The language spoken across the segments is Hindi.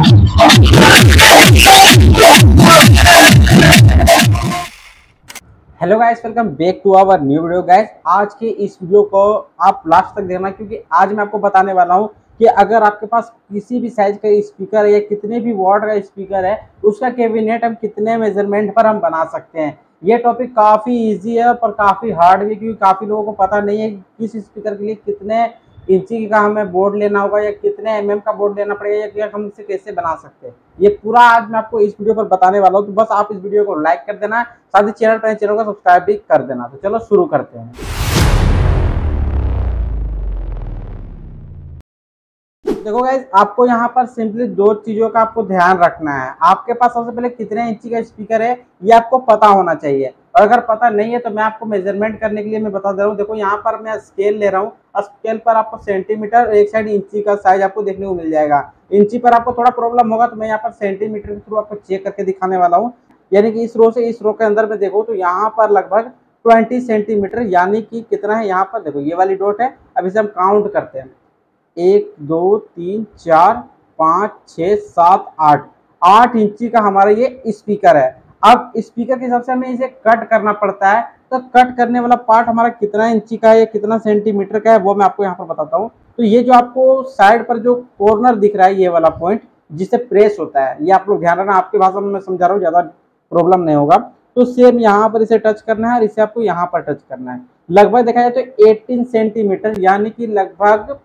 Hello guys welcome back to our new video guys आज के इस वीडियो को आप लास्ट तक देखना क्योंकि आज मैं आपको बताने वाला हूँ कि अगर आपके पास किसी भी साइज़ का स्पीकर है या कितने भी वॉट का स्पीकर है, उसका कैबिनेट हम कितने मेज़रमेंट पर हम बना सकते हैं? ये टॉपिक काफ़ी इजी है पर काफ़ी हार्ड भी क्योंकि काफ़ी लोगों को पता नहीं है किस स्पीकर के लिए कितने इंची का हमें बोर्ड लेना होगा या कितने एम mm का बोर्ड लेना पड़ेगा या हम इसे कैसे बना सकते हैं। ये पूरा आज मैं आपको इस वीडियो पर बताने वाला हूँ तो बस आप इस वीडियो को लाइक कर देना, साथ ही चैनल पर चैनल को सब्सक्राइब भी कर देना। तो चलो शुरू करते हैं। देखो गाइज़ आपको यहाँ पर सिंपली दो चीज़ों का आपको ध्यान रखना है। आपके पास सबसे पहले कितने इंची का स्पीकर है, ये आपको पता होना चाहिए। और अगर पता नहीं है तो मैं आपको मेज़रमेंट करने के लिए मैं बता दे रहा हूँ। देखो, यहाँ पर मैं स्केल ले रहा हूँ। स्केल पर आपको सेंटीमीटर एक साइड इंची का साइज़ आपको देखने को मिल जाएगा। इंची पर आपको थोड़ा प्रॉब्लम होगा तो मैं यहाँ पर सेंटीमीटर के थ्रू आपको चेक करके दिखाने वाला हूँ। यानी कि इस रो से इस रो के अंदर में देखो तो यहाँ पर लगभग ट्वेंटी सेंटीमीटर यानी कि कितना है यहाँ पर? देखो, ये वाली डॉट है। अब इसे हम काउंट करते हैं। एक, दो, तीन, चार, पाँच, छ, सात, आठ। आठ इंची का हमारा ये स्पीकर है। अब स्पीकर के हिसाब से हमें इसे कट करना पड़ता है। तो कट करने वाला पार्ट हमारा कितना इंची का है कितना सेंटीमीटर का है, वो मैं आपको यहाँ पर बताता हूँ। तो ये जो आपको साइड पर जो कॉर्नर दिख रहा है, ये वाला पॉइंट जिससे प्रेस होता है, ये आप लोग ध्यान रखना, आपकी भाषा में मैं समझा रहा हूँ, ज़्यादा प्रॉब्लम नहीं होगा। तो सेम यहाँ पर इसे टच करना है और इसे आपको यहाँ पर टच करना है। लगभग देखा जाए तो 18 सेंटीमीटर यानी कि लगभग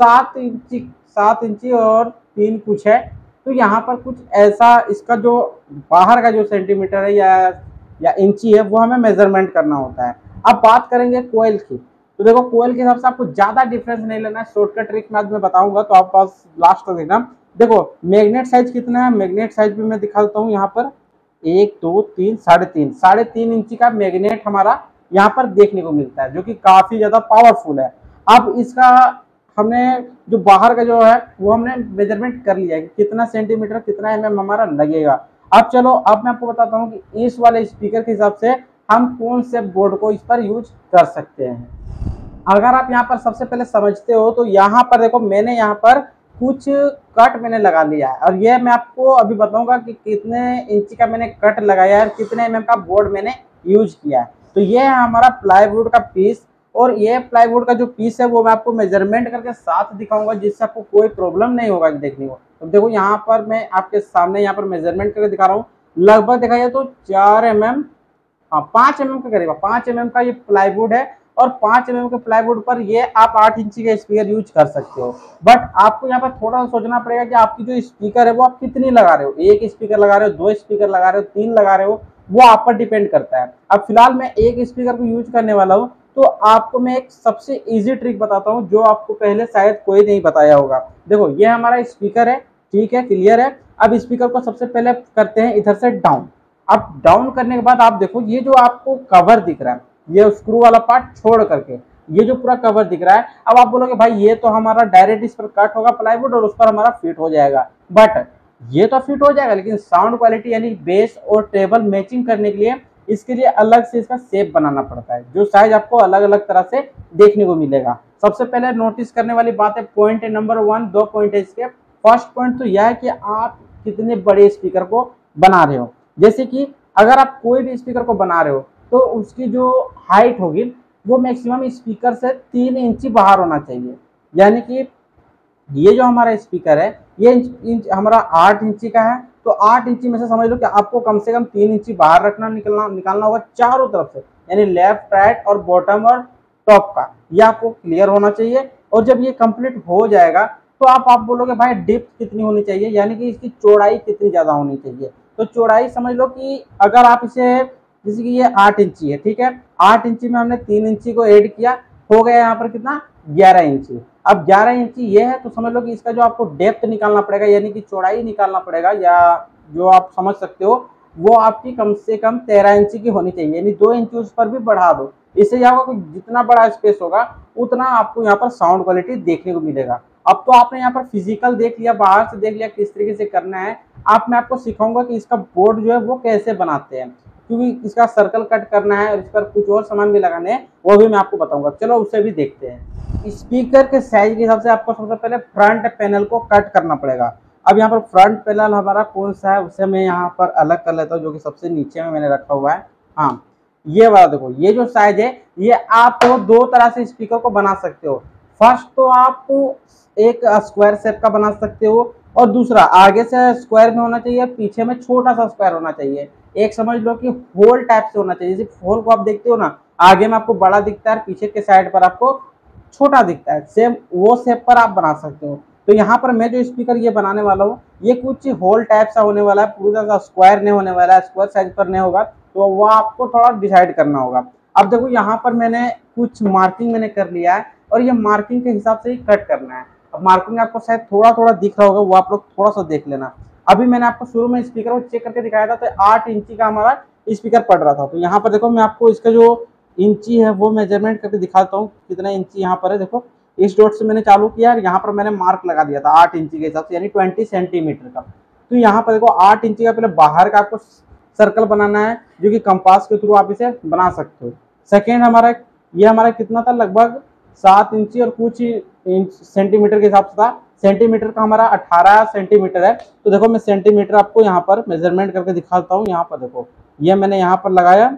सात इंची सात इंची और तीन कुछ है। तो यहाँ पर कुछ ऐसा इसका जो बाहर का जो सेंटीमीटर है या या इंची है, वो हमें मेज़रमेंट करना होता है। अब बात करेंगे कोयल की। तो देखो कोयल के हिसाब से आपको ज़्यादा डिफरेंस नहीं लेना है। शॉर्टकट ट्रिक में आज मैं बताऊँगा तो आप पास लास्ट तक देखना। देखो मैग्नेट साइज़ कितना है? मैग्नेट साइज़ भी मैं दिखा देता हूँ यहाँ पर। एक, दो, तीन, साढ़े तीन। साढ़े तीन इंची का मैग्नेट हमारा यहाँ पर देखने को मिलता है, जो कि काफ़ी ज़्यादा पावरफुल है। अब इसका हमने जो बाहर का जो है, वो हमने मेज़रमेंट कर लिया है कि कितना सेंटीमीटर कितना एम हमारा लगेगा। अब चलो, अब मैं आपको बताता हूँ कि इस वाले स्पीकर के हिसाब से हम कौन से बोर्ड को इस पर यूज़ कर सकते हैं। अगर आप यहाँ पर सबसे पहले समझते हो तो यहाँ पर देखो, मैंने यहाँ पर कुछ कट मैंने लगा लिया है। और ये मैं आपको अभी बताऊँगा कि कितने इंच का मैंने कट लगाया है और कितने एम का बोर्ड मैंने यूज़ किया है। तो ये है हमारा प्लाईवुड का पीस और ये प्लाईवुड का जो पीस है, वो मैं आपको मेज़रमेंट करके साथ दिखाऊँगा, जिससे आपको कोई प्रॉब्लम नहीं होगा देखने को। तो देखो, यहाँ पर मैं आपके सामने यहाँ पर मेज़रमेंट करके दिखा रहा हूँ। लगभग देखा जाए तो चार एम एम हाँ पाँच एम एम का करेगा पाँच एम एम का ये प्लाईवुड है और पाँच एम के प्लाईवुड पर ये आप आठ इंची का स्पीकर यूज़ कर सकते हो। बट आपको यहाँ पर थोड़ा सा सोचना पड़ेगा कि आपकी जो स्पीकर है, वो आप कितनी लगा रहे हो? एक स्पीकर लगा रहे हो, दो स्पीकर लगा रहे हो, तीन लगा रहे हो, वो आप पर डिपेंड करता है। अब फ़िलहाल मैं एक स्पीकर को यूज़ करने वाला हूँ तो आपको मैं एक सबसे इजी ट्रिक बताता हूँ, जो आपको पहले शायद कोई नहीं बताया होगा। देखो, ये हमारा स्पीकर है, ठीक है क्लियर है। अब स्पीकर को सबसे पहले करते हैं इधर से डाउन अब डाउन करने के बाद आप देखो, ये जो आपको कवर दिख रहा है, ये स्क्रू वाला पार्ट छोड़ करके, ये जो पूरा कवर दिख रहा है, अब आप बोलोगे, भाई, ये तो हमारा डायरेक्ट इस पर कट होगा प्लाईवुड और उस पर हमारा फिट हो जाएगा। बट ये तो फिट हो जाएगा, लेकिन साउंड क्वालिटी यानी बेस और टेबल मैचिंग करने के लिए इसके लिए अलग से इसका सेप बनाना पड़ता है जो साइज़ आपको अलग अलग तरह से देखने को मिलेगा। सबसे पहले नोटिस करने वाली बात है पॉइंट नंबर वन दो पॉइंट है इसके। फ़र्स्ट पॉइंट तो यह है कि आप कितने बड़े स्पीकर को बना रहे हो। जैसे कि अगर आप कोई भी स्पीकर को बना रहे हो तो उसकी जो हाइट होगी वो मैक्सिमम स्पीकर से तीन इंची बाहर होना चाहिए। यानी कि ये जो हमारा स्पीकर है ये इंच, इंच हमारा आठ इंची का है तो आठ इंची में से समझ लो कि आपको कम से कम तीन इंची बाहर रखना, निकलना, निकालना होगा चारों तरफ़ से, यानी लेफ़्ट राइट और बॉटम और टॉप का। ये आपको क्लियर होना चाहिए। और जब ये कंप्लीट हो जाएगा तो आप आप बोलोगे, भाई डिप कितनी होनी चाहिए? यानी कि इसकी चौड़ाई कितनी ज़्यादा होनी चाहिए। तो चौड़ाई समझ लो कि अगर आप इसे, जैसे कि ये आठ इंची है, ठीक है? आठ इंची में हमने तीन इंची को ऐड किया, हो गया यहाँ पर कितना? ग्यारह इंची। अब 11 इंची ये है तो समझ लो कि इसका जो आपको डेप्थ निकालना पड़ेगा, यानी कि चौड़ाई निकालना पड़ेगा, या जो आप समझ सकते हो, वो आपकी कम से कम तेरह इंची की होनी चाहिए, यानी दो इंची उस पर भी बढ़ा दो। इससे क्या होगा जितना बड़ा स्पेस होगा, उतना आपको यहाँ पर साउंड क्वालिटी देखने को मिलेगा। अब तो आपने यहाँ पर फ़िज़िकल देख लिया, बाहर से देख लिया, किस तरीके से करना है, आप, मैं आपको सिखाऊँगा कि इसका बोर्ड जो है वो कैसे बनाते हैं, क्योंकि इसका सर्कल कट करना है और इस पर कुछ और सामान भी लगाने हैं, वो भी मैं आपको बताऊँगा। चलो, उसे भी देखते हैं। स्पीकर के साइज़ के हिसाब से आपको सबसे पहले फ्रंट पैनल को कट करना पड़ेगा। अब यहाँ पर फ्रंट पैनल हमारा कौन सा है, उसे मैं यहाँ पर अलग कर लेता हूँ, जो कि सबसे नीचे में मैंने रखा हुआ है। हाँ ये वाला देखो, ये जो साइज़ है, ये आप तो दो तरह से स्पीकर को बना सकते हो। फ़र्स्ट तो आप एक स्क्वायर शेप का बना सकते हो और दूसरा, आगे से स्क्वायर में होना चाहिए, पीछे में छोटा सा स्क्वायर होना चाहिए। एक समझ लो कि होल टाइप से होना चाहिए, जैसे होल को आप देखते हो ना, आगे में आपको बड़ा दिखता है पीछे के साइड पर आपको छोटा दिखता है। सेम वो शेप पर आप बना सकते हो। तो यहाँ पर मैं जो स्पीकर ये बनाने वाला हूँ, ये कुछ होल टाइप सा होने वाला है, पूरी तरह स्क्वायर नहीं होने वाला है स्क्वायर साइज़ पर नहीं होगा तो वो आपको थोड़ा डिसाइड करना होगा। अब देखो, यहाँ पर मैंने कुछ मार्किंग मैंने कर लिया है और ये मार्किंग के हिसाब से ही कट करना है। अब मार्किंग आपको शायद थोड़ा थोड़ा दिख रहा होगा, वो आप लोग थोड़ा सा देख लेना। अभी मैंने आपको शुरू में स्पीकर को चेक करके दिखाया था तो आठ इंची का हमारा स्पीकर पड़ रहा था। तो यहाँ पर देखो, मैं आपको इसका जो इंची है वो मेज़रमेंट करके दिखाता हूँ कितना इंची यहाँ पर है। देखो, इस डॉट से मैंने चालू किया और यहाँ पर मैंने मार्क लगा दिया था आठ इंची के हिसाब से, यानी ट्वेंटी सेंटीमीटर का। तो यहाँ पर देखो, आठ इंची का पहले बाहर का आपको सर्कल बनाना है, जो कि कंपास के थ्रू आप इसे बना सकते हो। सेकेंड हमारा, ये हमारा कितना था? लगभग सात इंची और कुछ इंच सेंटीमीटर के हिसाब से था। सेंटीमीटर का हमारा अठारह सेंटीमीटर है। तो देखो, मैं सेंटीमीटर आपको यहाँ पर मेज़रमेंट करके दिखाता हूँ। यहाँ पर देखो, ये मैंने यहाँ पर लगाया।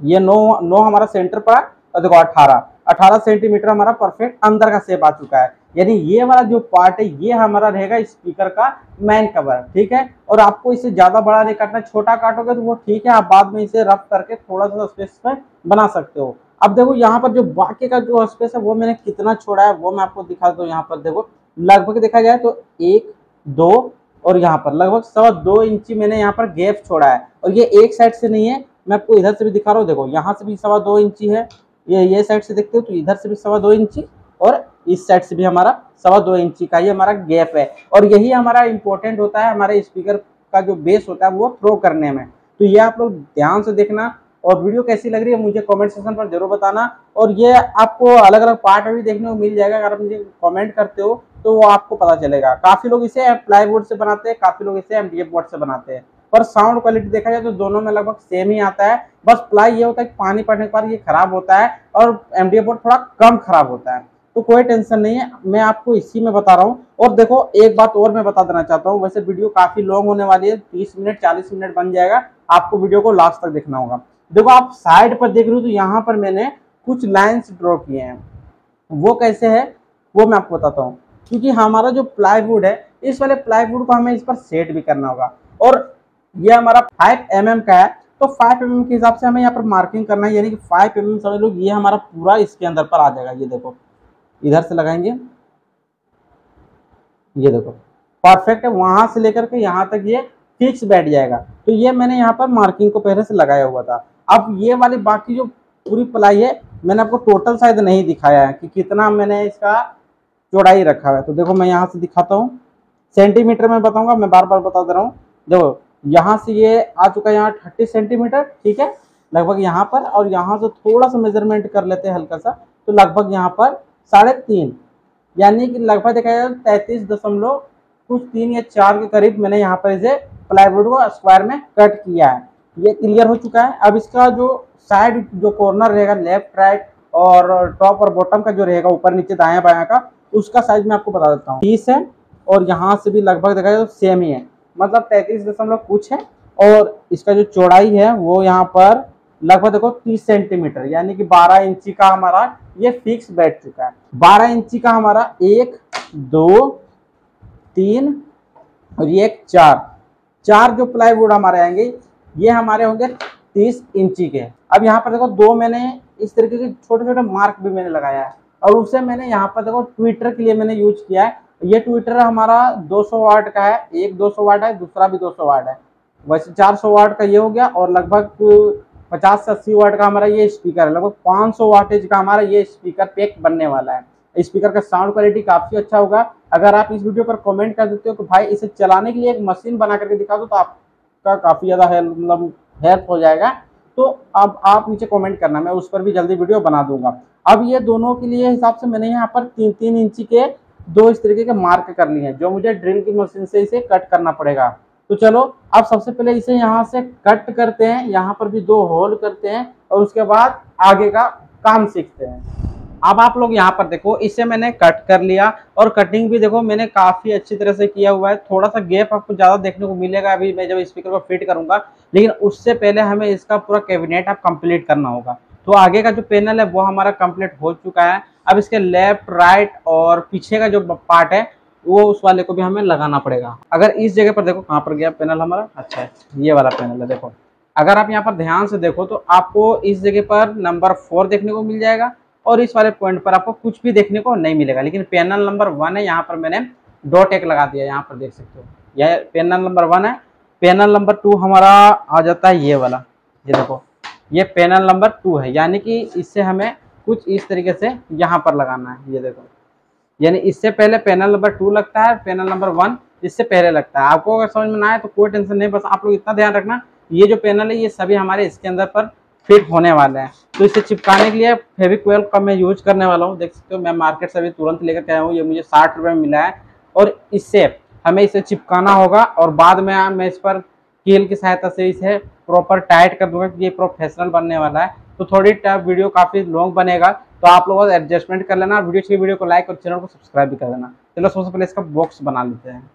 ये नौ नौ हमारा सेंटर पर और देखो अठारह। अठारह सेंटीमीटर हमारा परफेक्ट अंदर का सेप आ चुका है। यानी ये वाला जो पार्ट है, ये हमारा रहेगा स्पीकर का मैन कवर ठीक है? और आपको इसे ज़्यादा बड़ा नहीं काटना, छोटा काटोगे तो वो ठीक है, आप बाद में इसे रफ करके थोड़ा सा स्पेस में बना सकते हो। अब देखो यहाँ पर जो बाकी का जो स्पेस है, वो मैंने कितना छोड़ा है, वो मैं आपको दिखा दू यहाँ पर। देखो, लगभग देखा जाए तो एक, दो और यहाँ पर। लगभग सवा दो इंची मैंने यहाँ पर गैप छोड़ा है। और ये एक साइड से नहीं है मैं आपको इधर से भी दिखा रहा हूँ, देखो, यहाँ से भी सवा दो इंची है, ये ये साइड से देखते हो तो इधर से भी सवा दो इंची और इस साइड से भी हमारा सवा दो इंची का ये हमारा गैप है। और यही हमारा इंपॉर्टेंट होता है, हमारे स्पीकर का जो बेस होता है वो थ्रो करने में। तो ये आप लोग ध्यान से देखना और वीडियो कैसी लग रही है मुझे कमेंट सेक्शन पर ज़रूर बताना। और ये आपको अलग अलग पार्ट भी देखने को मिल जाएगा, अगर आप मुझे कमेंट करते हो तो वो आपको पता चलेगा। काफ़ी लोग इसे प्लाईवुड से बनाते हैं, काफ़ी लोग इसे एमडीएफ बोर्ड से बनाते हैं। पर साउंड क्वालिटी देखा जाए तो दोनों में लगभग सेम ही आता है। बस प्लाई ये होता है कि पानी पड़ने के बाद ये खराब होता है और एमडीएफ बोर्ड थोड़ा कम खराब होता है। तो कोई टेंशन नहीं है, मैं आपको इसी में बता रहा हूँ। और देखो, एक बात और मैं बता देना चाहता हूँ, वैसे वीडियो काफ़ी लॉन्ग होने वाली है, तीस मिनट, चालीस मिनट बन जाएगा, आपको वीडियो को लास्ट तक देखना होगा। देखो, आप साइड पर देख रहे हो तो यहाँ पर मैंने कुछ लाइन्स ड्रॉ किए हैं। वो कैसे है, वो मैं आपको बताता हूँ। क्योंकि हमारा जो प्लाईवुड है, इस वाले प्लाईवुड को हमें इस पर सेट भी करना होगा। और ये हमारा फाइव एम mm का है। तो फाइव एम mm के हिसाब से हमें यहाँ पर मार्किंग करना है, यानी कि फाइव एम mm समझ लो, ये हमारा पूरा इसके अंदर पर आ जाएगा। ये देखो, इधर से लगाएँगे। ये देखो परफेक्ट है। वहाँ से लेकर के यहाँ तक ये फिक्स बैठ जाएगा। तो ये मैंने यहाँ पर मार्किंग को पहले से लगाया हुआ था। अब ये वाली बाकी जो पूरी प्लाई है, मैंने आपको टोटल शायद नहीं दिखाया है कि कितना मैंने इसका चौड़ाई रखा हुआ है। तो देखो, मैं यहाँ से दिखाता हूँ। सेंटीमीटर में बताऊँगा, मैं बार बार बता दे रहा हूँ। देखो यहाँ से ये आ चुका है यहाँ थर्टी सेंटीमीटर, ठीक है? लगभग यहाँ पर, और यहाँ से थोड़ा सा मेज़रमेंट कर लेते हैं हल्का सा तो लगभग यहाँ पर साढ़े तीन, यानी कि लगभग देखा जाए तैतीस दशमलव कुछ तीन या चार के करीब मैंने यहाँ पर इसे प्लाईवुड को स्क्वायर में कट किया है। ये क्लियर हो चुका है। अब इसका जो साइड जो कॉर्नर रहेगा लेफ़्ट राइट और टॉप और बॉटम का जो रहेगा, ऊपर, नीचे, दाया, बाया का, उसका साइज़ मैं आपको बता देता हूँ। तीस है, और यहाँ से भी लगभग देखा जाए तो सेम ही है। मतलब तैतीस दशमलव कुछ है और इसका जो चौड़ाई है वो यहाँ पर लगभग देखो तीस सेंटीमीटर, यानी कि बारह इंची का हमारा ये फिक्स बैठ चुका है। बारह इंची का हमारा एक, दो, तीन और ये एक चार। चार जो प्लाईवुड हमारे आएँगे, ये हमारे होंगे तीस इंची के। अब यहाँ पर देखो दो मैंने इस तरीके के छोटे छोटे मार्क भी मैंने लगाया है और उसे मैंने यहाँ पर देखो ट्विटर के लिए मैंने यूज़ किया है। ये ट्विटर हमारा 200 वाट का है, एक 200 वाट है, दूसरा भी 200 वाट है। वैसे 400 वाट का ये हो गया और लगभग 50 से अस्सी वाट का हमारा ये स्पीकर है, लगभग 500 वाटेज का हमारा ये स्पीकर पैक बनने वाला है। स्पीकर का साउंड क्वालिटी काफ़ी अच्छा होगा। अगर आप इस वीडियो पर कमेंट कर देते हो कि भाई इसे चलाने के लिए एक मशीन बना करके दिखा दो तो आपका काफ़ी ज़्यादा हेल्प मतलब हेल्प हो जाएगा। तो अब आप नीचे कमेंट करना, मैं उस पर भी जल्दी वीडियो बना दूँगा। अब ये दोनों के लिए हिसाब से मैंने यहाँ पर तीन तीन इंची के दो इस तरीके के मार्क कर लिए हैं, जो मुझे ड्रिल की मशीन से इसे कट करना पड़ेगा। तो चलो, अब सबसे पहले इसे यहाँ से कट करते हैं, यहाँ पर भी दो होल करते हैं, और उसके बाद आगे का काम सीखते हैं। अब आप लोग यहाँ पर देखो, इसे मैंने कट कर लिया, और कटिंग भी देखो, मैंने काफ़ी अच्छी तरह से किया हुआ है। थोड़ा सा गैप आपको ज़्यादा देखने को मिलेगा, अभी मैं जब स्पीकर को फिट करूँगा, लेकिन उससे पहले हमें इसका पूरा कैबिनेट आप कंप्लीट करना होगा। तो आगे का जो पैनल है, वो हमारा कंप्लीट हो चुका है। अब इसके लेफ़्ट, राइट और पीछे का जो पार्ट है, वो उस वाले को भी हमें लगाना पड़ेगा। अगर इस जगह पर देखो, कहाँ पर गया पैनल हमारा? अच्छा है ये वाला पैनल है, देखो। अगर आप यहाँ पर ध्यान से देखो तो आपको इस जगह पर नंबर फोर देखने को मिल जाएगा और इस वाले पॉइंट पर आपको कुछ भी देखने को नहीं मिलेगा। लेकिन पैनल नंबर वन है, यहाँ पर मैंने डॉट एक लगा दिया, यहाँ पर देख सकते हो। यह पैनल नंबर वन है, पैनल नंबर टू हमारा आ जाता है ये वाला। ये देखो, ये पैनल नंबर टू है, यानी कि इससे हमें कुछ इस तरीके से यहाँ पर लगाना है, ये देखो। यानी इससे पहले पैनल नंबर टू लगता है पैनल नंबर वन इससे पहले लगता है। आपको अगर समझ में ना आए तो कोई टेंशन नहीं, बस आप लोग इतना ध्यान रखना, ये जो पैनल है, ये सभी हमारे इसके अंदर पर फिट होने वाले हैं। तो इसे चिपकाने के लिए फेविक्वेल का मैं यूज़ करने वाला हूँ। देख सकते हो, मैं मार्केट से अभी तुरंत लेकर के आया हूँ, ये मुझे साठ रुपये में मिला है। और इससे हमें इसे चिपकाना होगा और बाद में मैं इस पर कील की सहायता से इसे प्रॉपर टाइट कर दूँगा कि ये प्रोफेशनल बनने वाला है। तो थोड़ी वीडियो काफ़ी लॉन्ग बनेगा तो आप लोग एडजस्टमेंट कर लेना वीडियो वीडियो को लाइक और चैनल को सब्सक्राइब भी कर देना। चलो सबसे पहले इसका बॉक्स बना लेते हैं।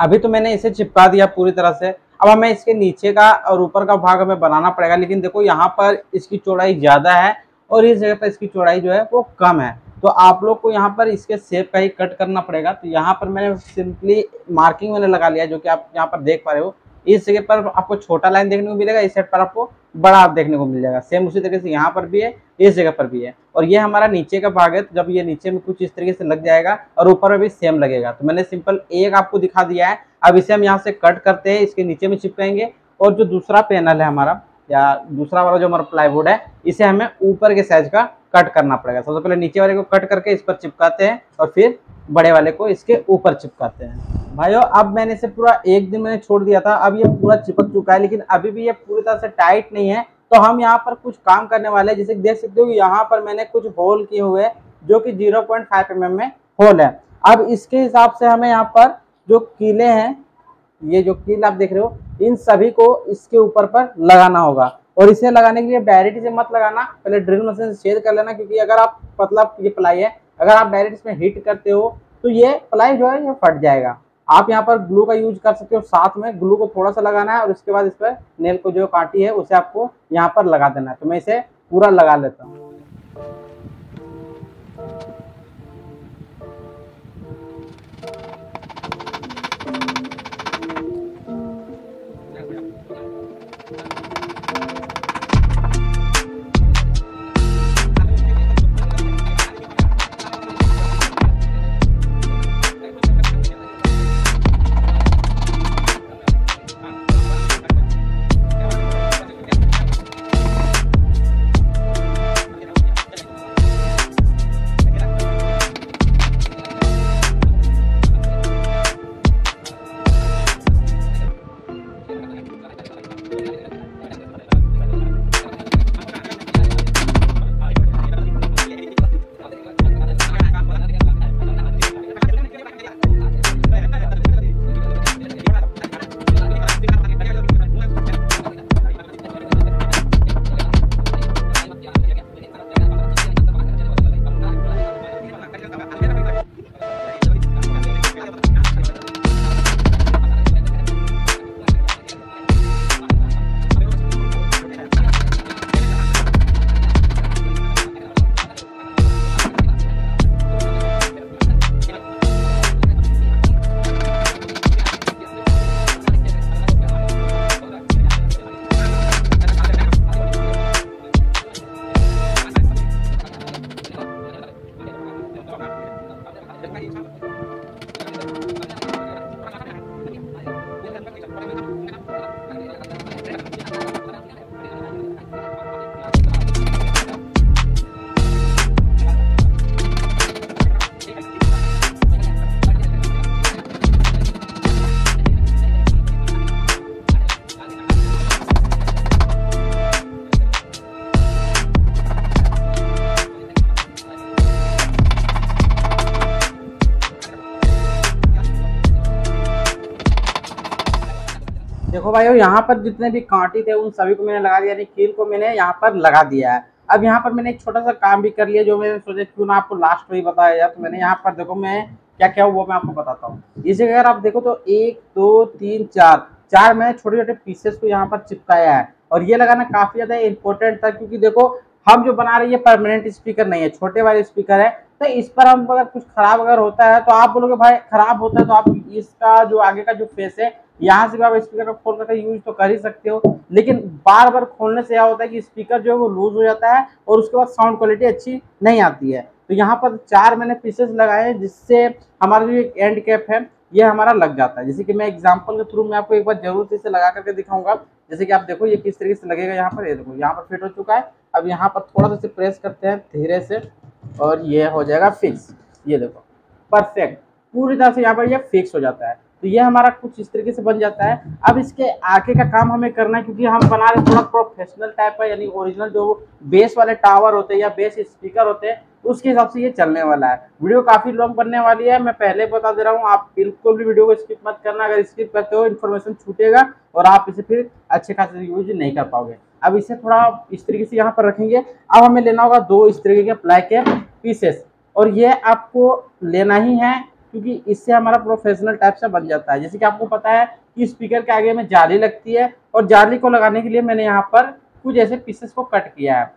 अभी तो मैंने इसे चिपका दिया पूरी तरह से। अब हमें इसके नीचे का और ऊपर का भाग हमें बनाना पड़ेगा, लेकिन देखो यहाँ पर इसकी चौड़ाई ज़्यादा है और इस जगह पर इसकी चौड़ाई जो है वो कम है। तो आप लोग को यहाँ पर इसके सेप का ही कट करना पड़ेगा। तो यहाँ पर मैंने सिंपली मार्किंग मैंने लगा लिया, जो कि आप यहाँ पर देख पा रहे हो। इस जगह पर आपको छोटा लाइन देखने को मिलेगा, इस साइड पर आपको बड़ा देखने को मिल जाएगा। सेम उसी तरीके से यहाँ पर भी है, इस जगह पर भी है। और ये हमारा नीचे का भाग है तो जब ये नीचे में कुछ इस तरीके से लग जाएगा और ऊपर में भी सेम लगेगा। तो मैंने सिंपल एक आपको दिखा दिया है। अब इसे हम यहाँ से कट करते हैं, इसके नीचे में चिपकाएँगे। और जो दूसरा पैनल है हमारा, या दूसरा वाला जो हमारा प्लाईवुड है, इसे हमें ऊपर के साइज़ का कट करना पड़ेगा। सबसे पहले नीचे वाले को कट करके इस पर चिपकाते हैं और फिर बड़े वाले को इसके ऊपर चिपकाते हैं। भाइयों, अब मैंने इसे पूरा एक दिन मैंने छोड़ दिया था, अब ये पूरा चिपक चुका है, लेकिन अभी भी ये पूरी तरह से टाइट नहीं है। तो हम यहाँ पर कुछ काम करने वाले हैं, जैसे देख सकते हो यहाँ पर मैंने कुछ होल किए हुए जो कि 0.5 पॉइंट mm में होल है। अब इसके हिसाब से हमें यहाँ पर जो कीले हैं, ये जो कील आप देख रहे हो, इन सभी को इसके ऊपर पर लगाना होगा। और इसे लगाने के लिए डायरेक्ट इसे मत लगाना, पहले ड्रिल मशीन से छेद कर लेना, क्योंकि अगर आप पतला ये प्लाई है, अगर आप डायरेक्ट इसमें हिट करते हो तो ये प्लाई जो है, ये फट जाएगा। आप यहाँ पर ग्लू का यूज़ कर सकते हो साथ में ग्लू को थोड़ा सा लगाना है और उसके बाद इस पर नेल को जो काटी है, उसे आपको यहाँ पर लगा देना है। तो मैं इसे पूरा लगा लेता हूँ। देखो भाई यहाँ पर जितने भी कांटे थे, उन सभी को मैंने लगा दिया कील को मैंने यहाँ पर लगा दिया है। अब यहाँ पर मैंने एक छोटा सा काम भी कर लिया, जो मैंने सोचा क्यों ना आपको लास्ट में ही बताया जाए। तो मैंने यहाँ पर देखो, मैं क्या क्या वो मैं आपको बताता हूँ। इसी अगर आप देखो तो एक, दो, तीन, चार चार मैंने छोटे छोटे पीसेस को यहाँ पर चिपकाया है। और ये लगाना काफ़ी ज़्यादा इंपॉर्टेंट था, क्योंकि देखो, हम जो बना रहे हैं परमानेंट स्पीकर नहीं है, छोटे वाले स्पीकर है। तो इस पर हम अगर कुछ खराब अगर होता है तो आप बोलोगे, भाई, खराब होता है तो आप इसका जो आगे का जो फेस है यहाँ से भी आप स्पीकर का खोल करके यूज़ तो कर ही सकते हो, लेकिन बार बार खोलने से क्या होता है कि स्पीकर जो है वो लूज हो जाता है और उसके बाद साउंड क्वालिटी अच्छी नहीं आती है। तो यहाँ पर चार मैंने पीसेस लगाए हैं जिससे हमारा जो एक एंड कैप है ये हमारा लग जाता है। जैसे कि मैं एग्ज़ाम्पल के थ्रू मैं आपको एक बार ज़रूर से इसे लगा करके दिखाऊँगा। जैसे कि आप देखो ये किस तरीके से लगेगा यहाँ पर, ये देखो, यहाँ पर फिट हो चुका है। अब यहाँ पर थोड़ा सा प्रेस करते हैं धीरे से और ये हो जाएगा फिक्स ये देखो परफेक्ट पूरी तरह से यहाँ पर ये फिक्स हो जाता है। तो ये हमारा कुछ इस तरीके से बन जाता है। अब इसके आगे का काम हमें करना है क्योंकि हम बना रहे थोड़ा प्रोफेशनल टाइप का यानी ओरिजिनल जो बेस वाले टावर होते हैं या बेस स्पीकर होते हैं, उसके हिसाब से ये चलने वाला है। वीडियो काफ़ी लॉन्ग बनने वाली है, मैं पहले बता दे रहा हूँ, आप बिल्कुल भी वीडियो को स्किप मत करना, अगर स्किप करते हो इन्फॉर्मेशन छूटेगा और आप इसे फिर अच्छे खासे यूज़ नहीं कर पाओगे। अब इसे थोड़ा इस तरीके से यहाँ पर रखेंगे। अब हमें लेना होगा दो इस तरीके के प्लाई के पीसेस और ये आपको लेना ही है क्योंकि इससे हमारा प्रोफेशनल टाइप से बन जाता है। जैसे कि आपको पता है कि स्पीकर के आगे में जाली लगती है और जाली को लगाने के लिए मैंने यहाँ पर कुछ ऐसे पीसेस को कट किया है।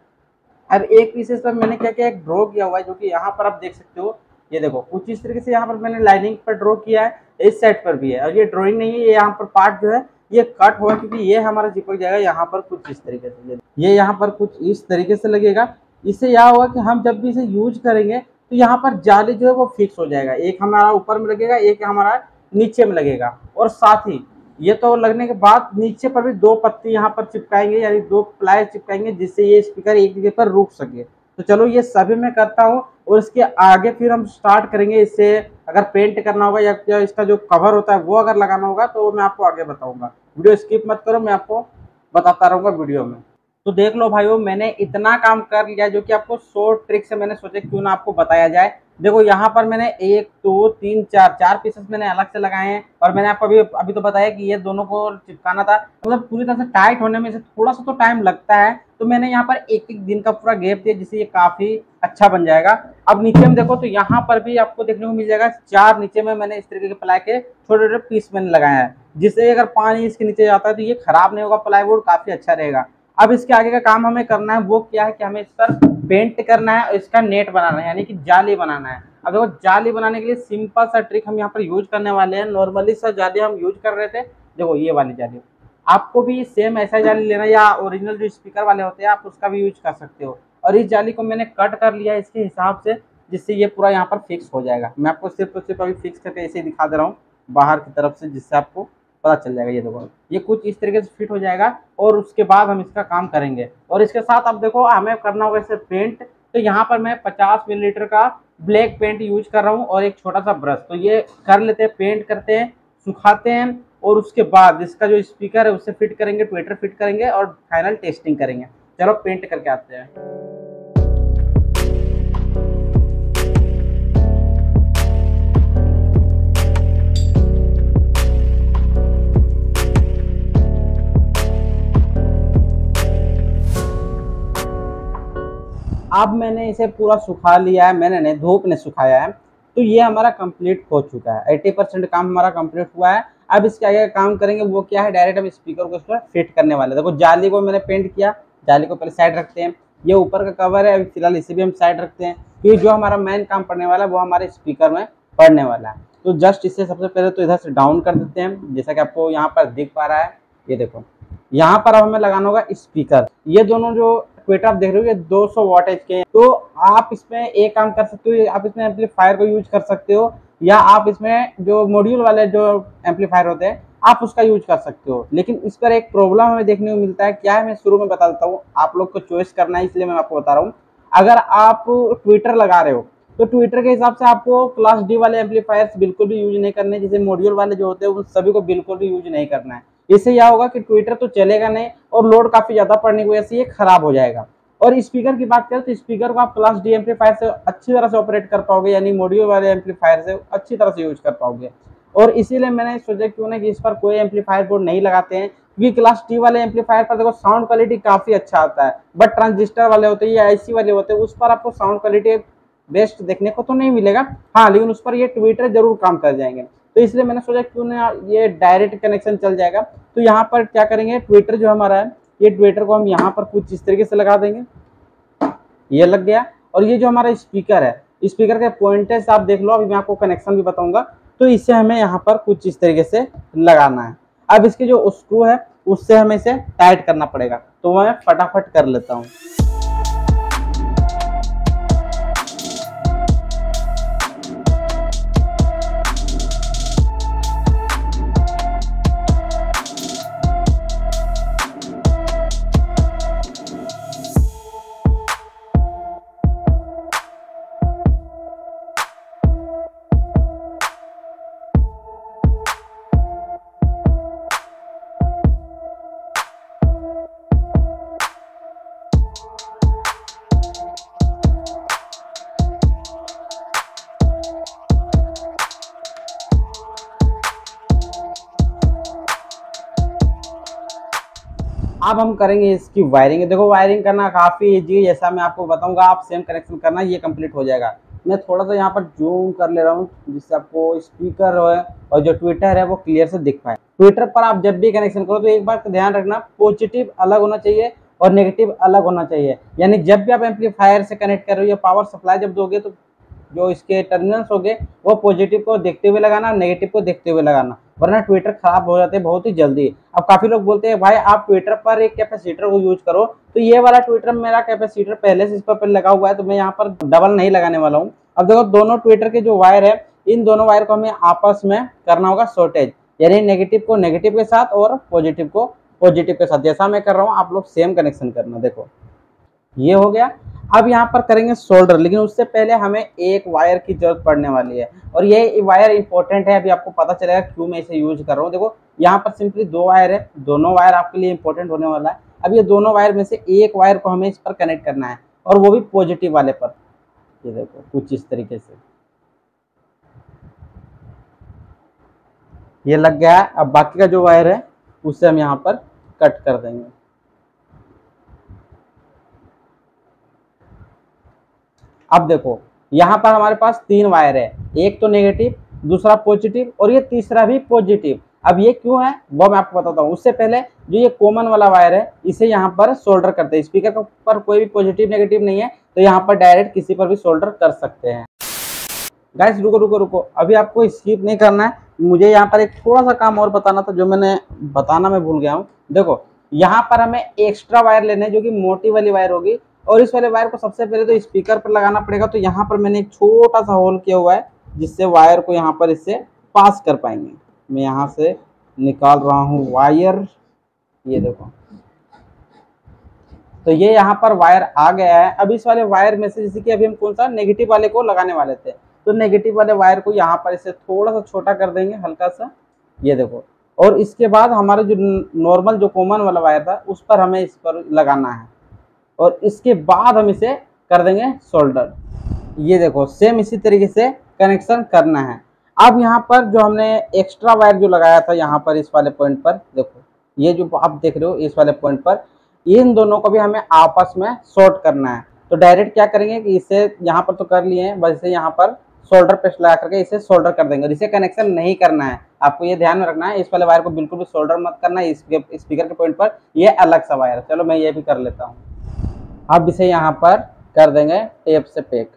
अब एक पीसेस पर मैंने क्या किया, एक ड्रॉ किया हुआ है, जो कि यहाँ पर आप देख सकते हो। ये देखो, कुछ इस तरीके से यहाँ पर मैंने लाइनिंग पर ड्रॉ किया है, इस साइड पर भी है। और ये ड्रॉइंग नहीं है, ये यहाँ पर पार्ट जो है, ये कट हुआ क्योंकि ये हमारा चिपक जाएगा यहाँ पर कुछ इस तरीके से। ये यहाँ पर कुछ इस तरीके से लगेगा। इससे यह होगा कि हम जब भी इसे यूज़ करेंगे तो यहाँ पर जाली जो है वो फिक्स हो जाएगा। एक हमारा ऊपर में लगेगा, एक हमारा नीचे में लगेगा। और साथ ही, ये तो लगने के बाद नीचे पर भी दो पत्ती यहाँ पर चिपकाएँगे, यानी दो प्लाई चिपकाएँगे, जिससे ये स्पीकर एक जगह पर रुक सके। तो चलो, ये सभी मैं करता हूँ, और इसके आगे फिर हम स्टार्ट करेंगे। इससे अगर पेंट करना होगा या इसका जो कवर होता है, वो अगर लगाना होगा तो मैं आपको आगे बताऊँगा। वीडियो स्किप मत करो, मैं आपको बताता रहूँगा वीडियो में। तो देख लो भाइयों मैंने इतना काम कर लिया जो कि आपको शॉर्ट ट्रिक से मैंने सोचा क्यों ना आपको बताया जाए। देखो यहाँ पर मैंने एक दो तो, तीन चार चार पीसेस मैंने अलग से लगाए हैं और मैंने आपको अभी अभी तो बताया कि ये दोनों को चिपकाना था। मतलब तो पूरी तरह से टाइट होने में से थोड़ा सा तो टाइम लगता है तो मैंने यहाँ पर एक एक दिन का पूरा गैप दिया जिससे ये काफ़ी अच्छा बन जाएगा। अब नीचे में देखो तो यहाँ पर भी आपको देखने को मिल जाएगा चार नीचे में मैंने इस तरीके के प्लाई के छोटे छोटे पीस मैंने लगाए हैं जिससे अगर पानी इसके नीचे जाता है तो ये खराब नहीं होगा प्लाईवुड काफ़ी अच्छा रहेगा। अब इसके आगे का काम हमें करना है, वो क्या है कि हमें इस पर पेंट करना है और इसका नेट बनाना है, यानी कि जाली बनाना है। अब देखो, जाली बनाने के लिए सिंपल सा ट्रिक हम यहाँ पर यूज़ करने वाले हैं। नॉर्मली सा जाली हम यूज़ कर रहे थे। देखो, ये वाली जाली। आपको भी सेम ऐसा जाली लेना या ओरिजिनल जो स्पीकर वाले होते हैं, आप उसका भी यूज़ कर सकते हो। और इस जाली को मैंने कट कर लिया इसके हिसाब से, जिससे ये पूरा यहाँ पर फिक्स हो जाएगा। मैं आपको सिर्फ़ सिर्फ़ अभी फिक्स करके ऐसे ही दिखा दे रहा हूँ, बाहर की तरफ़ से, जिससे आपको पता चल जाएगा ये देखो। ये कुछ इस तरीके से फिट हो जाएगा और उसके बाद हम इसका काम करेंगे। और इसके साथ अब देखो, हमें करना होगा इसे पेंट तो यहाँ पर मैं 50 मिलीलीटर का ब्लैक पेंट यूज़ कर रहा हूँ और एक छोटा सा ब्रश तो ये कर लेते हैं पेंट करते हैं, सुखाते हैं और उसके बाद इसका जो स्पीकर है उससे फिट करेंगे ट्विटर फिट करेंगे और फाइनल टेस्टिंग करेंगे। चलो पेंट करके आते हैं। अब मैंने इसे पूरा सुखा लिया है, मैंने नहीं, धूप ने सुखाया है। तो ये हमारा कंप्लीट हो चुका है। 80 परसेंट काम हमारा कंप्लीट हुआ है। अब इसके आगे काम करेंगे, वो क्या है? डायरेक्ट हम स्पीकर को इस पर फिट करने वाले देखो, जाली को मैंने पेंट किया, जाली को पहले साइड रखते हैं। ये ऊपर का कवर है, अभी फ़िलहाल इसे भी हम साइड रखते हैं। क्योंकि जो हमारा मेन काम पड़ने वाला है, वो हमारे स्पीकर में पड़ने वाला है। तो जस्ट इसे सबसे पहले तो इधर से डाउन कर देते हैं। जैसा कि आपको यहाँ पर दिख पा रहा है, ये देखो। यहाँ पर अब हमें लगाना होगा स्पीकर ये दोनों जो ट्विटर आप देख रहे हो ये 200 वॉटेज के तो आप इसमें एक काम कर सकते हो, आप इसमें एम्पलीफायर को यूज़ कर सकते हो, या आप इसमें जो मॉड्यूल वाले जो एम्पलीफायर होते हैं, आप उसका यूज़ कर सकते हो। लेकिन इस पर एक प्रॉब्लम हमें देखने को मिलता है। क्या है, मैं शुरू में बता देता हूँ। आप लोग को चॉइस करना है, इसलिए मैं आपको बता रहा हूँ। अगर आप ट्विटर लगा रहे हो तो ट्विटर के हिसाब से आपको क्लास डी वाले एम्पलीफायर्स बिल्कुल भी यूज़ नहीं करने जैसे मॉड्यूल वाले जो होते हैं, उन सभी को बिल्कुल भी यूज़ नहीं करना है। इससे यह होगा कि ट्विटर तो चलेगा नहीं और लोड काफ़ी ज़्यादा पड़ने की वजह से ये खराब हो जाएगा। और स्पीकर की बात करें तो स्पीकर को आप क्लास डी एम्पलीफायर से अच्छी तरह से ऑपरेट कर पाओगे, यानी मोडियो वाले एम्पलीफायर से अच्छी तरह से यूज़ कर पाओगे। और इसीलिए मैंने सोचा क्यों ना कि इस पर कोई एम्पलीफायर बोर्ड नहीं लगाते हैं, क्योंकि क्लास टी वाले एम्पलीफायर पर देखो साउंड क्वालिटी काफ़ी अच्छा आता है बट ट्रांजिस्टर वाले होते हैं या आईसी वाले होते हैं, उस पर आपको साउंड क्वालिटी बेस्ट देखने को तो नहीं मिलेगा। हाँ लेकिन उस पर ये ट्विटर ज़रूर काम कर जाएँगे। तो इसलिए मैंने सोचा क्यों ना ये डायरेक्ट कनेक्शन चल जाएगा। तो यहाँ पर क्या करेंगे ट्विटर जो हमारा है, ये ट्विटर को हम यहाँ पर कुछ इस तरीके से लगा देंगे। ये लग गया। और ये जो हमारा स्पीकर है स्पीकर के पॉइंटेज आप देख लो, अभी मैं आपको कनेक्शन भी बताऊँगा। तो इसे हमें यहाँ पर कुछ इस तरीके से लगाना है। अब इसके जो स्क्रू है, उससे हमें इसे टाइट करना पड़ेगा। तो मैं फटाफट कर लेता हूँ। अब हम करेंगे इसकी वायरिंग देखो वायरिंग करना काफ़ी ईजी है, जैसा मैं आपको बताऊँगा, आप सेम कनेक्शन करना, ये कंप्लीट हो जाएगा। मैं थोड़ा सा यहाँ पर जूम कर ले रहा हूँ, जिससे आपको स्पीकर है और जो ट्विटर है, वो क्लियर से दिख पाए। ट्विटर पर आप जब भी कनेक्शन करो तो एक बात ध्यान रखना पॉजिटिव अलग होना चाहिए और नेगेटिव अलग होना चाहिए। यानी जब भी आप एम्पलीफायर से कनेक्ट कर रहे हो, या पावर सप्लाई जब दोगे तो जो इसके टर्मिनल्स हो गए वो पॉजिटिव को देखते हुए लगाना नेगेटिव को देखते हुए लगाना। वरना ट्विटर खराब हो जाते हैं बहुत ही जल्दी। अब काफ़ी लोग बोलते हैं, भाई, आप ट्विटर पर एक कैपेसिटर को यूज़ करो। तो ये वाला ट्विटर मेरा कैपेसिटर पहले से इस पर लगा हुआ है तो मैं यहाँ पर डबल नहीं लगाने वाला हूँ। अब देखो, दोनों ट्विटर के जो वायर है, इन दोनों वायर को हमें आपस में करना होगा शॉर्टेज यानी नेगेटिव को नेगेटिव के साथ और पॉजिटिव को पॉजिटिव के साथ। जैसा मैं कर रहा हूँ, आप लोग सेम कनेक्शन करना, देखो। ये हो गया। अब यहाँ पर करेंगे शोल्डर लेकिन उससे पहले हमें एक वायर की ज़रूरत पड़ने वाली है। और ये वायर इंपॉर्टेंट है, अभी आपको पता चलेगा क्यों मैं इसे यूज़ कर रहा हूँ। देखो, यहाँ पर सिंपली दो वायर है, दोनों वायर आपके लिए इंपॉर्टेंट होने वाला है। अब ये दोनों वायर में से एक वायर को हमें इस पर कनेक्ट करना है, और वो भी पॉजिटिव वाले पर। ये देखो, कुछ इस तरीके से। ये लग गया है, अब बाकी का जो वायर है उससे हम यहाँ पर कट कर देंगे। अब देखो, यहाँ पर हमारे पास तीन वायर है। एक तो नेगेटिव दूसरा पॉजिटिव और ये तीसरा भी पॉजिटिव अब ये क्यों है, वो मैं आपको बताता हूँ। उससे पहले जो ये कॉमन वाला वायर है, इसे यहाँ पर सोल्डर करते हैं। स्पीकर पर कोई भी पॉजिटिव नेगेटिव नहीं है तो यहाँ पर डायरेक्ट किसी पर भी सोल्डर कर सकते हैं। गाइस रुको रुको रुको। अभी आपको स्किप नहीं करना है। मुझे यहाँ पर एक थोड़ा सा काम और बताना था, जो मैंने बताना मैं भूल गया हूँ। देखो, यहाँ पर हमें एक्स्ट्रा वायर लेने जो कि मोटी वाली वायर होगी। और इस वाले वायर को सबसे पहले तो स्पीकर पर लगाना पड़ेगा तो यहाँ पर मैंने एक छोटा सा होल किया हुआ है, जिससे वायर को यहाँ पर इससे पास कर पाएँगे। मैं यहाँ से निकाल रहा हूँ वायर, ये देखो। तो ये यहाँ पर वायर आ गया है। अब इस वाले वायर में से, जैसे कि अभी हम कौन सा नेगेटिव वाले को लगाने वाले थे तो नेगेटिव वाले वायर को यहाँ पर इसे थोड़ा सा छोटा कर देंगे, हल्का सा। ये देखो। और इसके बाद हमारा जो नॉर्मल जो कॉमन वाला वायर था, उस पर हमें इस पर लगाना है। और इसके बाद हम इसे कर देंगे शोल्डर ये देखो सेम इसी तरीके से कनेक्शन करना है। अब यहाँ पर जो हमने एक्स्ट्रा वायर जो लगाया था यहाँ पर इस वाले पॉइंट पर, देखो, ये जो आप देख रहे हो इस वाले पॉइंट पर, इन दोनों को भी हमें आपस में शॉर्ट करना है। तो डायरेक्ट क्या करेंगे कि इसे यहाँ पर तो कर लिए हैं इसे यहाँ पर शोल्डर पेस्ट लगा करके इसे शोल्डर कर देंगे। और इसे कनेक्शन नहीं करना है। आपको ये ध्यान में रखना है, इस वाले वायर को बिल्कुल भी शोल्डर मत करना है स्पीकर के पॉइंट पर ये अलग सा वायर चलो, मैं ये भी कर लेता हूँ। अब इसे यहाँ पर कर देंगे टेप से पैक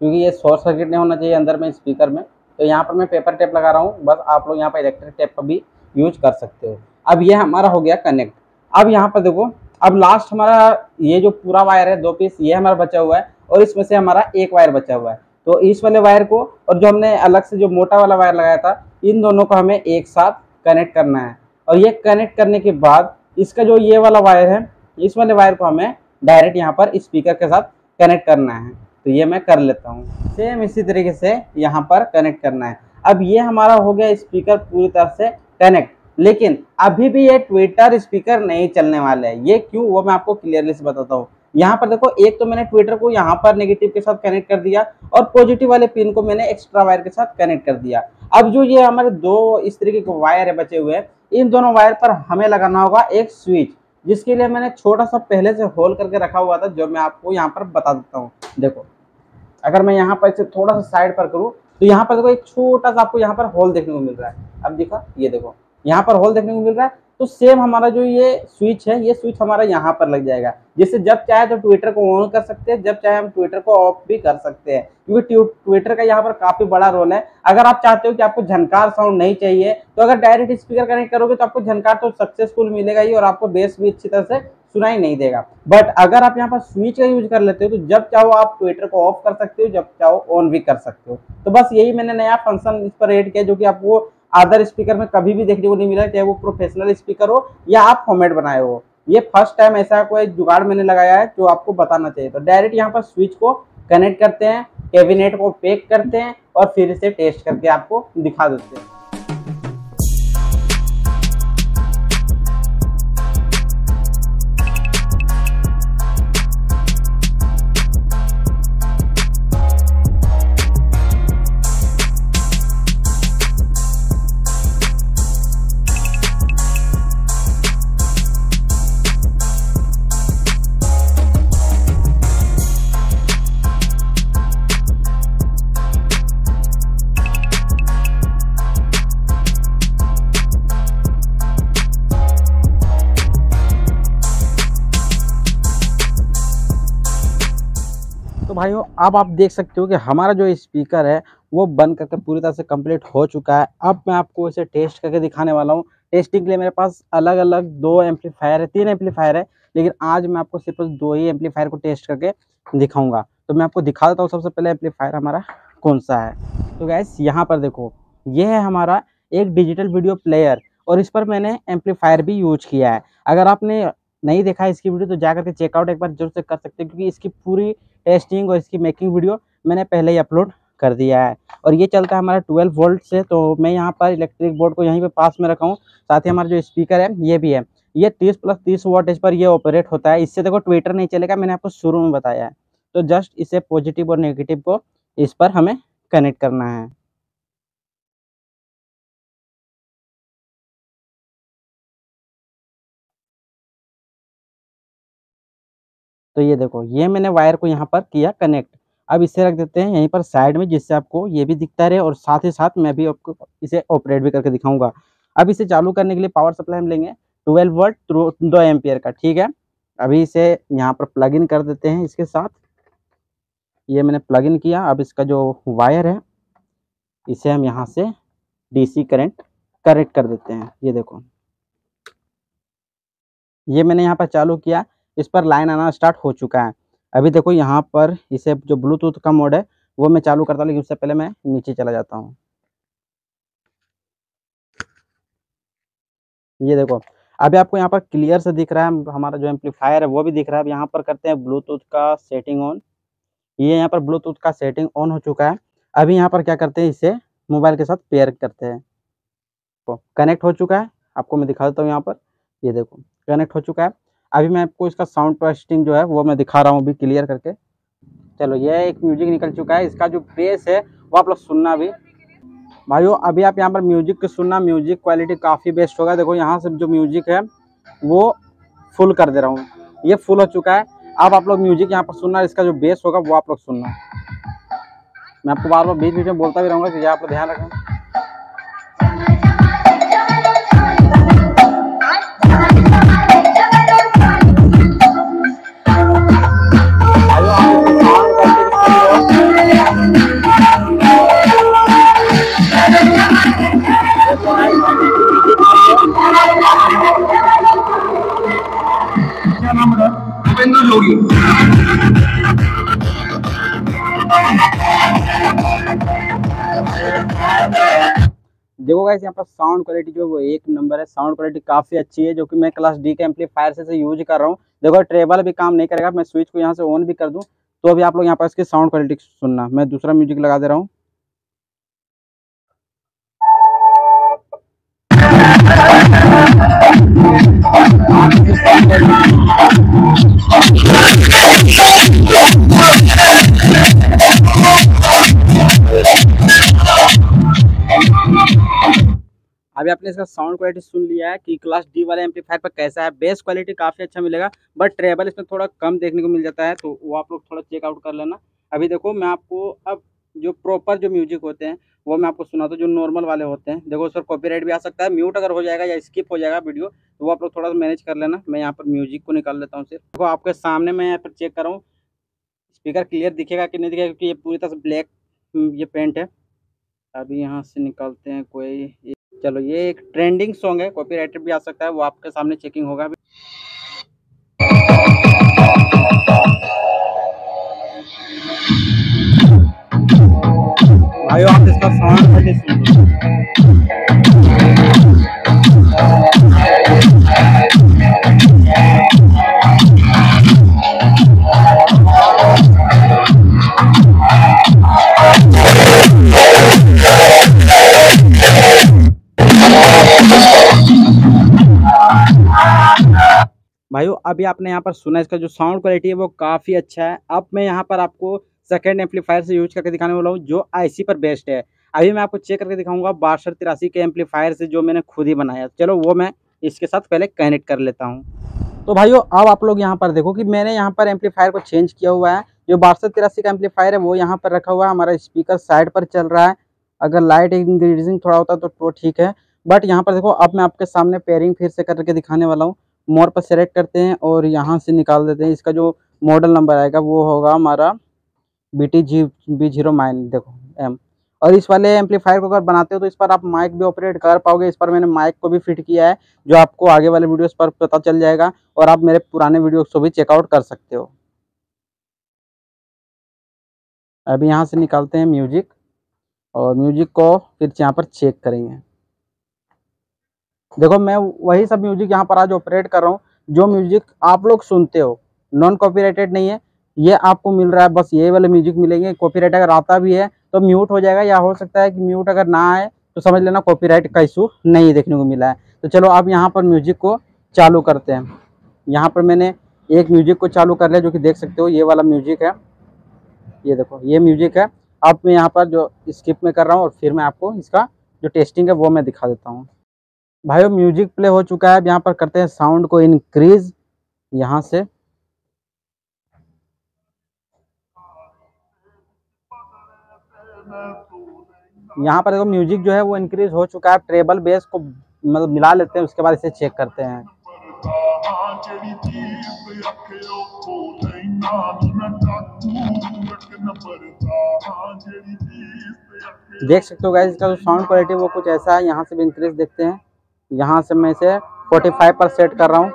क्योंकि ये शॉर्ट सर्किट नहीं होना चाहिए अंदर में स्पीकर में। तो यहाँ पर मैं पेपर टेप लगा रहा हूँ। बस आप लोग यहाँ पर इलेक्ट्रिक टेप का भी यूज़ कर सकते हो। अब ये हमारा हो गया कनेक्ट अब यहाँ पर देखो, अब लास्ट हमारा ये जो पूरा वायर है, दो पीस ये हमारा बचा हुआ है और इसमें से हमारा एक वायर बचा हुआ है। तो इस वाले वायर को और जो हमने अलग से जो मोटा वाला वायर लगाया था, इन दोनों को हमें एक साथ कनेक्ट करना है। और ये कनेक्ट करने के बाद इसका जो ये वाला वायर है, इस वाले वायर को हमें डायरेक्ट यहाँ पर स्पीकर के साथ कनेक्ट करना है। तो ये मैं कर लेता हूँ। सेम इसी तरीके से यहाँ पर कनेक्ट करना है। अब ये हमारा हो गया स्पीकर पूरी तरह से कनेक्ट। लेकिन अभी भी ये ट्विटर स्पीकर नहीं चलने वाले हैं। ये क्यों? वो मैं आपको क्लियरली से बताता हूँ। यहाँ पर देखो, एक तो मैंने ट्विटर को यहाँ पर नेगेटिव के साथ कनेक्ट कर दिया और पॉजिटिव वाले पिन को मैंने एक्स्ट्रा वायर के साथ कनेक्ट कर दिया। अब जो ये हमारे दो इस तरीके के वायर है बचे हुए इन दोनों वायर पर हमें लगाना होगा एक स्विच जिसके लिए मैंने छोटा सा पहले से होल करके रखा हुआ था, जो मैं आपको यहाँ पर बता देता हूँ। देखो, अगर मैं यहाँ पर इसे थोड़ा सा साइड पर करूँ तो यहाँ पर देखो एक छोटा सा आपको यहाँ पर होल देखने को मिल रहा है। अब देखो, ये देखो। यहाँ पर होल देखने को मिल रहा है तो सेम हमारा जो ये स्विच है, ये स्विच हमारा यहाँ पर लग जाएगा। जिससे जब चाहे तो ट्विटर को ऑन कर सकते हैं, जब चाहे हम ट्विटर को ऑफ़ भी कर सकते हैं, क्योंकि ट्विटर का यहाँ पर काफ़ी बड़ा रोल है। अगर आप चाहते हो कि आपको झनकार साउंड नहीं चाहिए तो अगर डायरेक्ट स्पीकर कनेक्ट करोगे तो आपको झनकार तो सक्सेसफुल मिलेगा ही और आपको बेस भी अच्छी तरह से सुनाई नहीं देगा। बट अगर आप यहाँ पर स्विच का यूज़ कर लेते हो तो जब चाहो आप ट्विटर को ऑफ़ कर सकते हो, जब चाहो ऑन भी कर सकते हो। तो बस यही मैंने नया फ़ंक्शन इस पर एड किया, जो कि आपको अदर स्पीकर में कभी भी देखने को नहीं मिला, चाहे वो प्रोफेशनल स्पीकर हो या आप फॉर्मेट बनाए हो। ये फ़र्स्ट टाइम ऐसा कोई जुगाड़ मैंने लगाया है जो आपको बताना चाहिए। तो डायरेक्ट यहाँ पर स्विच को कनेक्ट करते हैं कैबिनेट को पैक करते हैं और फिर इसे टेस्ट करके आपको दिखा देते हैं। अब आप देख सकते हो कि हमारा जो स्पीकर है, वो बन करके पूरी तरह से कंप्लीट हो चुका है। अब मैं आपको इसे टेस्ट करके दिखाने वाला हूँ। टेस्टिंग के लिए मेरे पास अलग अलग दो एम्पलीफायर है, तीन एम्पलीफायर है, लेकिन आज मैं आपको सिर्फ़ दो ही एम्पलीफायर को टेस्ट करके दिखाऊँगा। तो मैं आपको दिखा देता हूँ सबसे पहले एम्पलीफायर हमारा कौन सा है। तो गैस यहाँ पर देखो, ये है हमारा एक डिजिटल वीडियो प्लेयर और इस पर मैंने एम्पलीफायर भी यूज़ किया है। अगर आपने नहीं देखा इसकी वीडियो तो जा करके चेकआउट एक बार ज़रूर से कर सकते हैं, क्योंकि इसकी पूरी टेस्टिंग और इसकी मेकिंग वीडियो मैंने पहले ही अपलोड कर दिया है। और ये चलता है हमारा 12 वोल्ट से तो मैं यहाँ पर इलेक्ट्रिक बोर्ड को यहीं पर पास में रखा हूँ। साथ ही हमारा जो स्पीकर है, ये भी है। ये 30 प्लस 30 वोल्टेज पर ये ऑपरेट होता है। इससे देखो ट्विटर नहीं चलेगा, मैंने आपको शुरू में बताया है। तो जस्ट इसे पॉजिटिव और नेगेटिव को इस पर हमें कनेक्ट करना है। तो ये देखो, ये मैंने वायर को यहाँ पर किया कनेक्ट। अब इसे रख देते हैं यहीं पर साइड में, जिससे आपको ये भी दिखता रहे और साथ ही साथ मैं भी आपको इसे ऑपरेट भी करके दिखाऊँगा। अब इसे चालू करने के लिए पावर सप्लाई हम लेंगे ट्वेल्व वोल्ट दो एम्पियर का, ठीक है? अभी इसे यहाँ पर प्लग इन कर देते हैं इसके साथ। ये मैंने प्लग इन किया, अब इसका जो वायर है, इसे हम यहाँ से डीसी करंट कनेक्ट कर देते हैं। ये देखो, ये मैंने यहाँ पर चालू किया। इस पर लाइन आना स्टार्ट हो चुका है। अभी देखो यहाँ पर इसे जो ब्लूटूथ का मोड है, वो मैं चालू करता हूँ, लेकिन उससे पहले मैं नीचे चला जाता हूँ। ये देखो, अभी आपको यहाँ पर क्लियर से दिख रहा है, हमारा जो एम्पलीफायर है, वो भी दिख रहा है। अब यहाँ पर करते हैं ब्लूटूथ का सेटिंग ऑन ये यहाँ पर ब्लूटूथ का सेटिंग ऑन हो चुका है। अभी यहाँ पर क्या करते हैं, इसे मोबाइल के साथ पेयर करते हैं। तो कनेक्ट हो चुका है। आपको मैं दिखा देता हूँ यहाँ पर। ये देखो कनेक्ट हो चुका है। अभी मैं आपको इसका साउंड टेस्टिंग जो है, वो मैं दिखा रहा हूँ अभी क्लियर करके। चलो, ये एक म्यूज़िक निकल चुका है। इसका जो बेस है, वो आप लोग सुनना भी भाइयों, अभी आप यहाँ पर म्यूज़िक को सुनना म्यूज़िक क्वालिटी काफ़ी बेस्ट होगा। देखो, यहाँ से जो म्यूज़िक है, वो फुल कर दे रहा हूँ। ये फुल हो चुका है। अब आप लोग म्यूज़िक यहाँ पर सुनना, इसका जो बेस होगा, वो आप लोग सुनना। मैं आपको बार बार बीच बीच में बोलता भी रहूँगा कि आप ध्यान रखें। देखो गाइस यहाँ पर साउंड क्वालिटी जो वो एक नंबर है साउंड क्वालिटी काफ़ी अच्छी है जो कि मैं क्लास डी के एम्पलीफायर से, से यूज़ कर रहा हूँ। देखो ट्रेबल भी काम नहीं करेगा मैं स्विच को यहाँ से ऑन भी कर दूँ तो अभी आप लोग यहाँ पर इसकी साउंड क्वालिटी सुनना। मैं दूसरा म्यूज़िक लगा दे रहा हूँ। अभी आपने इसका साउंड क्वालिटी सुन लिया है कि क्लास डी वाले एम्पलीफायर पर कैसा है? बेस क्वालिटी काफ़ी अच्छा मिलेगा बट ट्रेबल इसमें थोड़ा कम देखने को मिल जाता है तो वो आप लोग थोड़ा चेकआउट कर लेना। अभी देखो, मैं आपको अब जो प्रॉपर जो म्यूज़िक होते हैं वो मैं आपको सुनाता हूँ, जो नॉर्मल वाले होते हैं। देखो उस पर कॉपी भी आ सकता है म्यूट अगर हो जाएगा या स्किप हो जाएगा वीडियो तो वो आप लोग थोड़ा सा मैनेज कर लेना। मैं यहाँ पर म्यूज़िक को निकाल लेता हूँ सिर्फ़ देखो, आपके सामने मैं यहाँ पर चेक कर रहा हूँ। स्पीकर क्लियर दिखेगा कि नहीं दिखेगा, क्योंकि ये पूरी तरह से ब्लैक ये पेंट है। अभी यहाँ से निकालते हैं कोई चलो, ये एक ट्रेंडिंग सॉन्ग है कॉपीराइटर भी आ सकता है, वो आपके सामने चेकिंग होगा। भाइयों आप इसका साउंड सुन लो भाइयों, अभी आपने यहाँ पर सुना इसका जो साउंड क्वालिटी है वो काफ़ी अच्छा है। अब मैं यहाँ पर आपको सेकेंड एम्पलीफायर से यूज़ करके दिखाने वाला हूँ जो आईसी पर बेस्ट है। अभी मैं आपको चेक करके दिखाऊँगा बासठ तिरासी के एम्पलीफायर से जो मैंने खुद ही बनाया। चलो वो मैं इसके साथ पहले कनेक्ट कर लेता हूँ। तो भाइयों अब आप लोग यहाँ पर देखो कि मैंने यहाँ पर एम्पलीफायर को चेंज किया हुआ है। जो बासठ तिरासी का एम्पलीफायर है वो यहाँ पर रखा हुआ है। हमारा स्पीकर साइड पर चल रहा है। अगर लाइट इंक्रीजिंग थोड़ा होता तो, तो ठीक है। बट यहाँ पर देखो अब मैं आपके सामने पेयरिंग फिर से करके दिखाने वाला हूँ। मोर पर सेलेक्ट करते हैं और यहाँ से निकाल देते हैं। इसका जो मॉडल नंबर आएगा वो होगा हमारा B T G B zero mine देखो एम और इस वाले एम्पलीफायर को अगर बनाते हो तो इस पर आप माइक भी ऑपरेट कर पाओगे। इस पर मैंने माइक को भी फिट किया है, जो आपको आगे वाले वीडियोस पर पता चल जाएगा और आप मेरे पुराने वीडियोस को भी चेकआउट कर सकते हो। अभी यहाँ से निकालते हैं म्यूज़िक और म्यूज़िक को फिर यहाँ पर चेक करेंगे। देखो, मैं वही सब म्यूज़िक यहाँ पर आज ऑपरेट कर रहा हूँ, जो म्यूज़िक आप लोग सुनते हो। नॉन कॉपीराइटेड नहीं है ये आपको मिल रहा है, बस ये वाले म्यूज़िक मिलेंगे। कॉपीराइट अगर आता भी है तो म्यूट हो जाएगा, या हो सकता है कि म्यूट अगर ना आए तो समझ लेना कॉपीराइट का इशू नहीं देखने को मिला है। तो चलो आप यहाँ पर म्यूज़िक को चालू करते हैं। यहाँ पर मैंने एक म्यूज़िक को चालू कर लिया, जो कि देख सकते हो, ये वाला म्यूज़िक है। ये देखो, ये म्यूज़िक है। अब मैं यहाँ पर जो स्किप में कर रहा हूँ, और फिर मैं आपको इसका जो टेस्टिंग है, वो मैं दिखा देता हूँ। भाई म्यूज़िक प्ले हो चुका है। अब यहाँ पर करते हैं साउंड को इनक्रीज यहाँ से यहाँ पर देखो म्यूज़िक जो है वो इंक्रीज हो चुका है ट्रेबल बेस को मतलब मिला लेते हैं, उसके बाद इसे चेक करते हैं। देख सकते हो गाइस इसका जो साउंड क्वालिटी वो कुछ ऐसा है, यहाँ से भी इंक्रीज देखते हैं। यहाँ से मैं इसे 45 पर सेट कर रहा हूँ।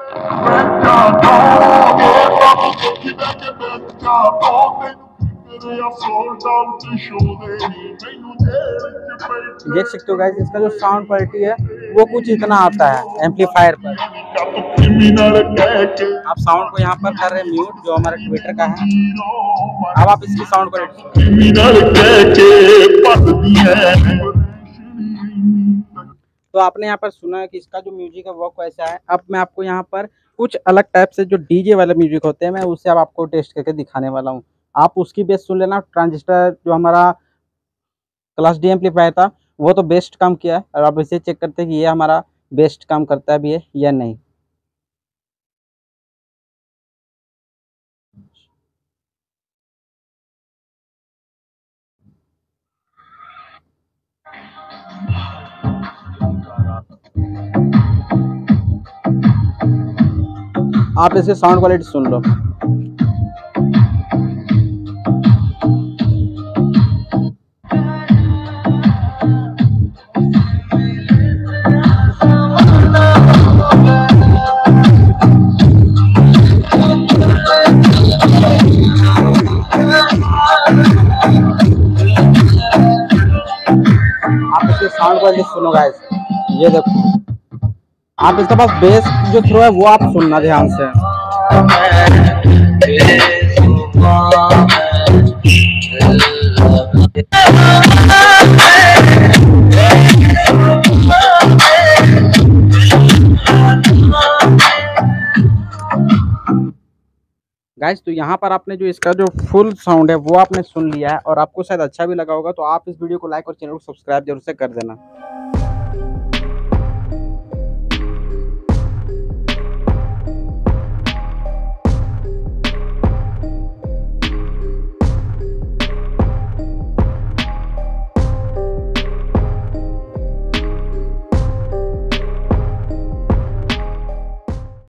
देख सकते हो गाइस इसका जो साउंड क्वालिटी है, वो कुछ इतना आता है एम्पलीफायर पर। आप साउंड को यहाँ पर कर रहे हैं म्यूट जो हमारे ट्विटर का है। अब आप इसकी साउंड क्वालिटी तो आपने यहाँ पर सुना है कि इसका जो म्यूज़िक है, वो कैसा है? अब मैं आपको यहाँ पर कुछ अलग टाइप से जो डीजे वाले म्यूज़िक होते हैं, मैं उसे अब आपको टेस्ट करके दिखाने वाला हूँ। आप उसकी बेस सुन लेना। ट्रांजिस्टर जो हमारा क्लास डी एम्पलीफायर था, वो तो बेस्ट काम किया है और आप इसे चेक करते हैं कि ये हमारा बेस्ट काम करता है भी है या नहीं। आप इसे साउंड क्वालिटी सुन लो। साउंड क्वालिटी सुनो गाइस ये देखो। आप इसके पास बेस जो थ्रो है, वो आप सुनना ध्यान से। गाइस तो यहाँ पर आपने जो इसका जो फुल साउंड है, वो आपने सुन लिया है और आपको शायद अच्छा भी लगा होगा तो आप इस वीडियो को लाइक और चैनल को सब्सक्राइब ज़रूर से कर देना।